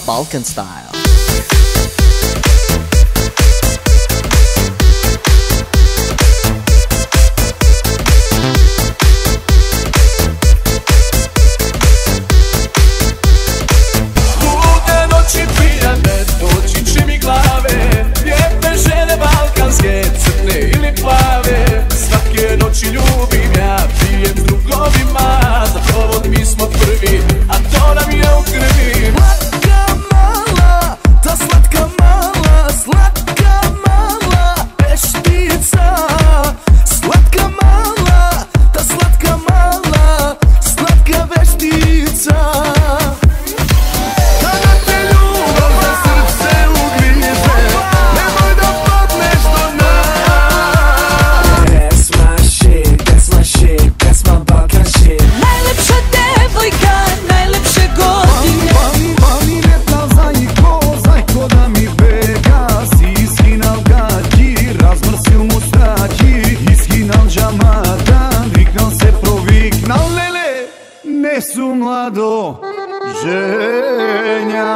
Balkan Style. Ženja